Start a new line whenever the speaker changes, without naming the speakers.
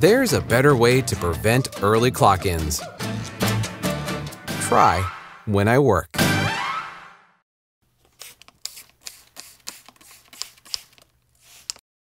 There's a better way to prevent early clock ins. Try when I work.